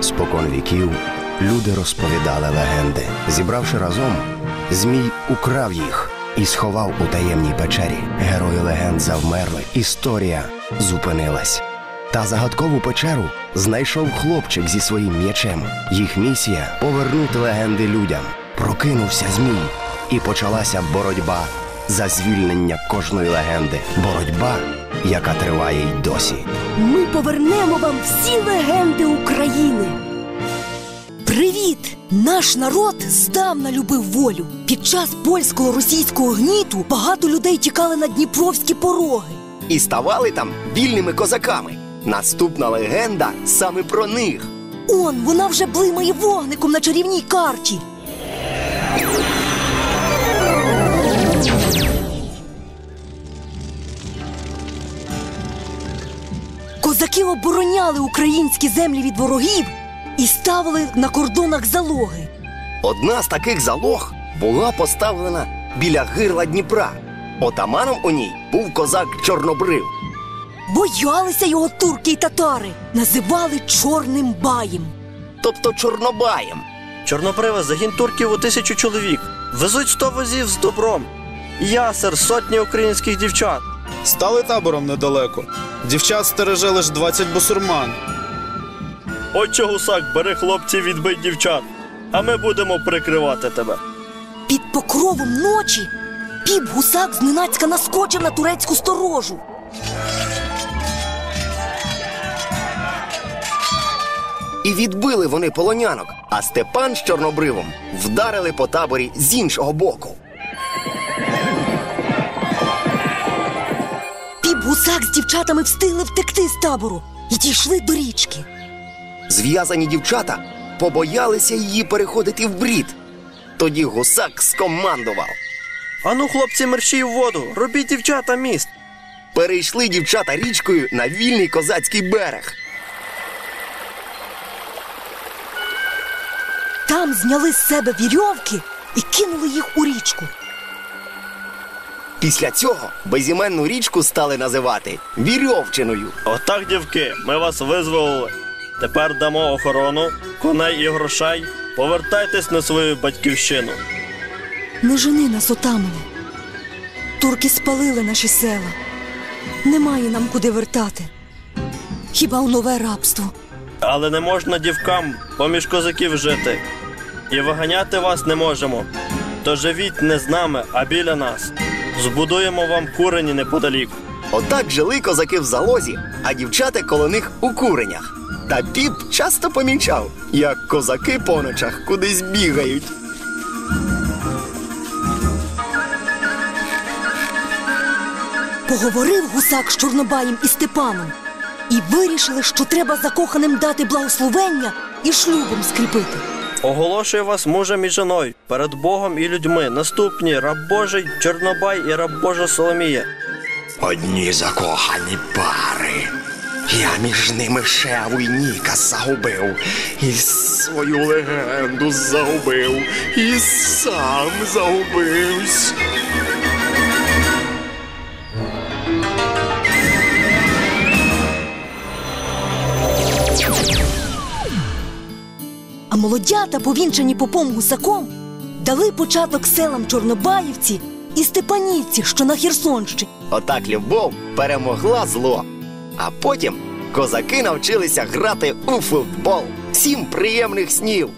Спокон віків люди розповідали легенди. Зібравши разом, Змій украв їх і сховав у таємній печері. Герої легенд завмерли. Історія зупинилась. Та загадкову печеру знайшов хлопчик зі своїм м'ячем. Їх місія повернути легенди людям. Прокинувся Змій, і почалася боротьба за звільнення кожної легенди. Боротьба, яка триває й досі. Ми повернемо вам всі легенди України. Привіт! Наш народ здавна любив волю. Під час польського російського гніту багато людей тікали на дніпровські пороги. І ставали там вільними козаками. Наступна легенда саме про них. Он вона вже блимає вогником на чарівній карті. Обороняли українські землі від ворогів і ставили на кордонах залоги. Одна з таких залог була поставлена біля гирла Дніпра. Отаманом у ній був козак Чорнобрив. Боялися його турки й татари, називали чорним баєм. тобто Чорнобаєм. Чорнобрива загін турків у тисячу чоловік. Везуть сто возів з добром. Ясер, сотні українських дівчат. Стали табором недалеко. Дівчат стереже лиш 20 бусурман. Отче гусак, бери хлопців, відбий дівчат, а ми будемо прикривати тебе. Під покровом ночі піп гусак зненацька наскочив на турецьку сторожу. І відбили вони полонянок, а Степан з Чорнобривом вдарили по таборі з іншого боку. Дівчатами встигли втекти з табору і дійшли до річки. Зв'язані дівчата побоялися її переходити в брід. Тоді гусак скомандував. Ану, хлопці, мерщій в воду, робіть дівчата міст. Перейшли дівчата річкою на вільний козацький берег. Там зняли з себе вірьовки і кинули їх у річку. Після цього безіменну річку стали називати Вірьовчиною. Отак, дівки, ми вас визволили. Тепер дамо охорону, коней і грошей. Повертайтесь на свою батьківщину. Не жени нас, отамане. Турки спалили наші села. Немає нам куди вертати. Хіба у нове рабство? Але не можна дівкам поміж козаків жити. І виганяти вас не можемо. То живіть не з нами, а біля нас. Збудуємо вам курені неподалік. Отак жили козаки в залозі, а дівчата коло них у куренях. Та піп часто помічав, як козаки по ночах кудись бігають. Поговорив гусак з Чорнобаєм і Степаном і вирішили, що треба закоханим дати благословення і шлюбом скріпити. Оголошую вас мужем і жіною перед Богом і людьми. Наступні раб Божий Чорнобай і раб Божа Соломія. Одні закохані пари. Я між ними Шеву і Ніка загубив, і свою легенду загубив, і сам загубився. А повінчені попом гусаком, дали початок селам Чорнобаївці і Степанівці, що на Херсонщині. Отак любов перемогла зло. А потім козаки навчилися грати у футбол. Всім приємних снів!